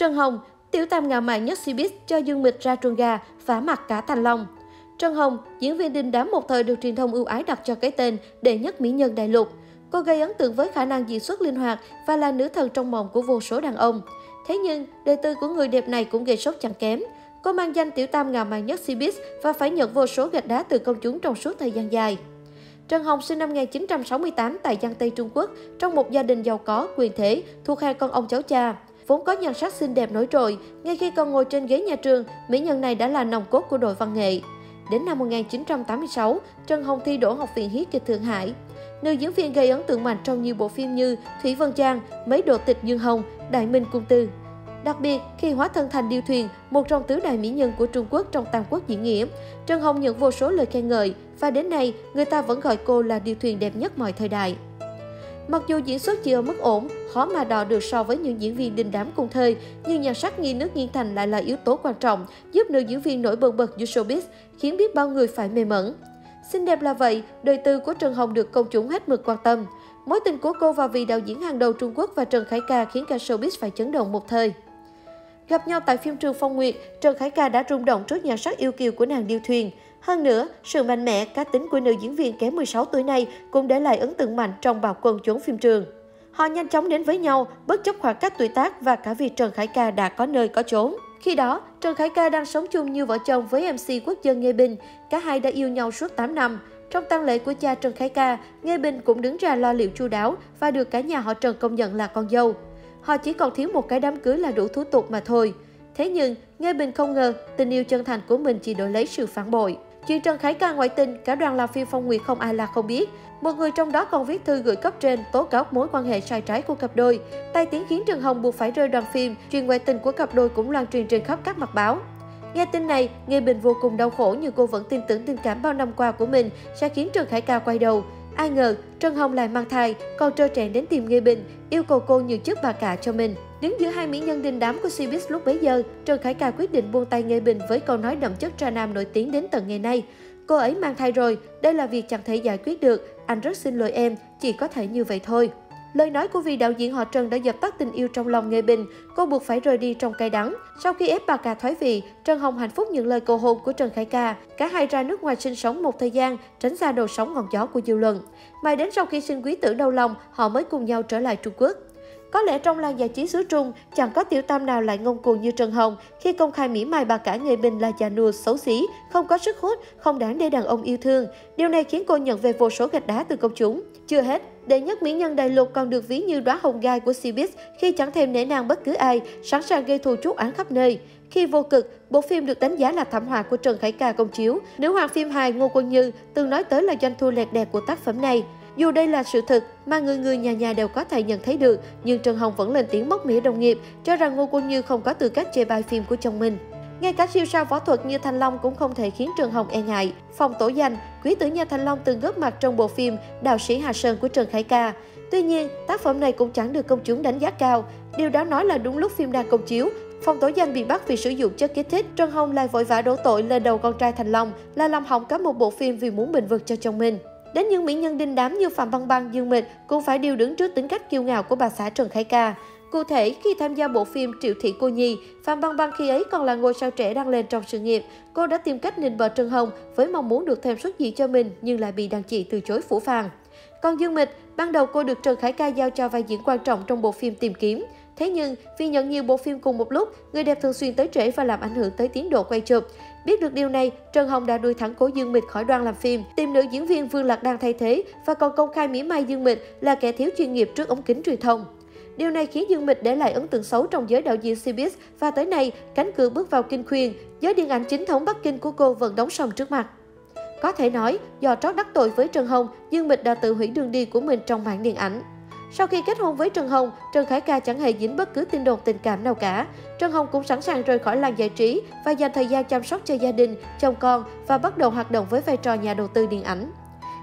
Trần Hồng, tiểu tam ngạo mạn nhất showbiz cho Dương Mịch ra truông gà, phá mặt cả Thành Long. Trần Hồng, diễn viên đình đám một thời được truyền thông ưu ái đặt cho cái tên đệ nhất mỹ nhân đại lục. Cô gây ấn tượng với khả năng diễn xuất linh hoạt và là nữ thần trong mộng của vô số đàn ông. Thế nhưng, đời tư của người đẹp này cũng gây sốc chẳng kém. Cô mang danh tiểu tam ngạo mạn nhất showbiz và phải nhận vô số gạch đá từ công chúng trong suốt thời gian dài. Trần Hồng sinh năm 1968 tại Giang Tây Trung Quốc, trong một gia đình giàu có, quyền thế, thuộc hai con ông cháu cha. Vốn có nhan sắc xinh đẹp nổi trội, ngay khi còn ngồi trên ghế nhà trường, mỹ nhân này đã là nòng cốt của đội văn nghệ. Đến năm 1986, Trần Hồng thi đỗ Học viện Hiến kịch Thượng Hải. Nữ diễn viên gây ấn tượng mạnh trong nhiều bộ phim như Thủy Vân Trang, Mấy Đồ tịch Dương Hồng, Đại Minh Cung Tư. Đặc biệt, khi hóa thân thành điêu thuyền, một trong tứ đại mỹ nhân của Trung Quốc trong Tam Quốc diễn nghĩa, Trần Hồng nhận vô số lời khen ngợi và đến nay người ta vẫn gọi cô là điêu thuyền đẹp nhất mọi thời đại. Mặc dù diễn xuất chỉ ở mức ổn, khó mà đo được so với những diễn viên đình đám cùng thời, nhưng nhan sắc nghi nước nghiên thành lại là yếu tố quan trọng, giúp nữ diễn viên nổi bật bật như showbiz, khiến biết bao người phải mê mẩn. Xinh đẹp là vậy, đời tư của Trần Hồng được công chúng hết mực quan tâm. Mối tình của cô và vị đạo diễn hàng đầu Trung Quốc và Trần Khải Ca khiến cả showbiz phải chấn động một thời. Gặp nhau tại phim trường Phong Nguyệt, Trần Khải Ca đã rung động trước nhan sắc yêu kiều của nàng điêu thuyền. Hơn nữa, sự mạnh mẽ, cá tính của nữ diễn viên kém 16 tuổi này cũng để lại ấn tượng mạnh trong bào quân chốn phim trường. Họ nhanh chóng đến với nhau, bất chấp khoảng cách tuổi tác và cả việc Trần Khải Ca đã có nơi có chốn. Khi đó, Trần Khải Ca đang sống chung như vợ chồng với MC Quốc dân Nghê Bình. Cả hai đã yêu nhau suốt 8 năm. Trong tang lễ của cha Trần Khải Ca, Nghê Bình cũng đứng ra lo liệu chu đáo và được cả nhà họ Trần công nhận là con dâu. Họ chỉ còn thiếu một cái đám cưới là đủ thủ tục mà thôi. Thế nhưng, Nghê Bình không ngờ tình yêu chân thành của mình chỉ đổi lấy sự phản bội. Chuyện Trần Khải Ca ngoại tình, cả đoàn làm phim Phong Nguyệt không ai là không biết. Một người trong đó còn viết thư gửi cấp trên tố cáo mối quan hệ sai trái của cặp đôi. Tai tiếng khiến Trần Hồng buộc phải rơi đoàn phim, chuyện ngoại tình của cặp đôi cũng loan truyền trên khắp các mặt báo. Nghe tin này, Nghe Bình vô cùng đau khổ nhưng cô vẫn tin tưởng tình cảm bao năm qua của mình sẽ khiến Trần Khải Ca quay đầu. Ai ngờ, Trần Hồng lại mang thai, còn trơ trẽn đến tìm Nghe Bình, yêu cầu cô nhường chức bà cả cho mình. Đứng giữa hai mỹ nhân đình đám của Cbiz lúc bấy giờ, Trần Khải Ca quyết định buông tay Nghệ Bình với câu nói đậm chất tra nam nổi tiếng đến tận ngày nay. Cô ấy mang thai rồi, đây là việc chẳng thể giải quyết được, anh rất xin lỗi em, chỉ có thể như vậy thôi. Lời nói của vị đạo diễn họ Trần đã dập tắt tình yêu trong lòng Nghệ Bình, cô buộc phải rời đi trong cay đắng. Sau khi ép bà cà thoái vị, Trần Hồng hạnh phúc nhận lời cầu hôn của Trần Khải Ca. Cả hai ra nước ngoài sinh sống một thời gian, tránh xa đồ sóng ngọn gió của dư luận. Mai đến sau khi sinh quý tử đau lòng, họ mới cùng nhau trở lại Trung Quốc. Có lẽ trong làng giải trí xứ Trung, chẳng có tiểu tam nào lại ngông cuồng như Trần Hồng khi công khai mỉa mai bà cả người Bình là già nua, xấu xí, không có sức hút, không đáng để đàn ông yêu thương. Điều này khiến cô nhận về vô số gạch đá từ công chúng. Chưa hết, đệ nhất mỹ nhân đại lục còn được ví như đóa hồng gai của Cbiz khi chẳng thèm nể nang bất cứ ai, sẵn sàng gây thù chuốc án khắp nơi. Khi vô cực, bộ phim được đánh giá là thảm họa của Trần Khải Ca công chiếu. Nữ hoàng phim hài Ngô Quân Như từng nói tới là doanh thu lẹt đẹt của tác phẩm này. Dù đây là sự thật mà người người nhà nhà đều có thể nhận thấy được, nhưng Trần Hồng vẫn lên tiếng móc mỉa đồng nghiệp, cho rằng Ngô Quân Như không có tư cách chê bai phim của chồng mình. Ngay cả siêu sao võ thuật như Thanh Long cũng không thể khiến Trần Hồng e ngại. Phòng tổ danh, quý tử nhà Thanh Long từng góp mặt trong bộ phim Đạo sĩ Hà Sơn của Trần Khải Ca. Tuy nhiên, tác phẩm này cũng chẳng được công chúng đánh giá cao. Điều đó nói là đúng lúc phim đang công chiếu, Phòng tổ danh bị bắt vì sử dụng chất kích thích, Trần Hồng lại vội vã đổ tội lên đầu con trai Thành Long là làm hỏng cả một bộ phim vì muốn bình vực cho chồng mình. Đến những mỹ nhân đinh đám như Phạm Băng Băng, Dương Mịch cũng phải điều đứng trước tính cách kiêu ngạo của bà xã Trần Khải Ca. Cụ thể, khi tham gia bộ phim Triệu Thị Cô Nhi, Phạm Băng Băng khi ấy còn là ngôi sao trẻ đang lên trong sự nghiệp. Cô đã tìm cách nịnh bờ Trần Hồng với mong muốn được thêm xuất gì cho mình nhưng lại bị đàn chị từ chối phủ phàng. Còn Dương Mịch, ban đầu cô được Trần Khải Ca giao cho vai diễn quan trọng trong bộ phim Tìm Kiếm. Thế nhưng, vì nhận nhiều bộ phim cùng một lúc, người đẹp thường xuyên tới trễ và làm ảnh hưởng tới tiến độ quay chụp. Biết được điều này, Trần Hồng đã đuổi thẳng cố Dương Mịch khỏi đoàn làm phim, tìm nữ diễn viên Vương Lạc đang thay thế và còn công khai mỉa mai Dương Mịch là kẻ thiếu chuyên nghiệp trước ống kính truyền thông. Điều này khiến Dương Mịch để lại ấn tượng xấu trong giới đạo diễn Cbiz và tới nay, cánh cửa bước vào kinh khuyên, giới điện ảnh chính thống Bắc Kinh của cô vẫn đóng sầm trước mặt. Có thể nói, do trót đắc tội với Trần Hồng, Dương Mịch đã tự hủy đường đi của mình trong mảng điện ảnh. Sau khi kết hôn với Trần Hồng, Trần Khải Ca chẳng hề dính bất cứ tin đồn tình cảm nào cả. Trần Hồng cũng sẵn sàng rời khỏi làng giải trí và dành thời gian chăm sóc cho gia đình, chồng con và bắt đầu hoạt động với vai trò nhà đầu tư điện ảnh.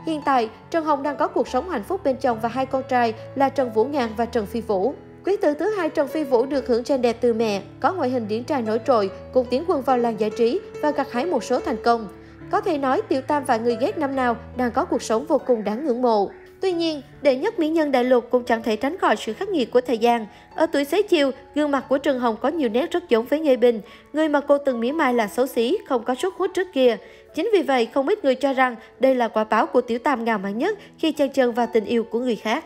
Hiện tại, Trần Hồng đang có cuộc sống hạnh phúc bên chồng và hai con trai là Trần Vũ Ngàn và Trần Phi Vũ. Quý tử thứ hai Trần Phi Vũ được hưởng trên đẹp từ mẹ, có ngoại hình điển trai nổi trội, cùng tiến quân vào làng giải trí và gặt hái một số thành công. Có thể nói Tiểu Tam và người ghét năm nào đang có cuộc sống vô cùng đáng ngưỡng mộ. Tuy nhiên, đệ nhất mỹ nhân đại lục cũng chẳng thể tránh khỏi sự khắc nghiệt của thời gian. Ở tuổi xế chiều, gương mặt của Trần Hồng có nhiều nét rất giống với Nghê Bình, người mà cô từng mỉa mai là xấu xí, không có chút hút trước kia. Chính vì vậy, không ít người cho rằng đây là quả báo của tiểu tam ngạo mạn nhất khi chen chân vào tình yêu của người khác.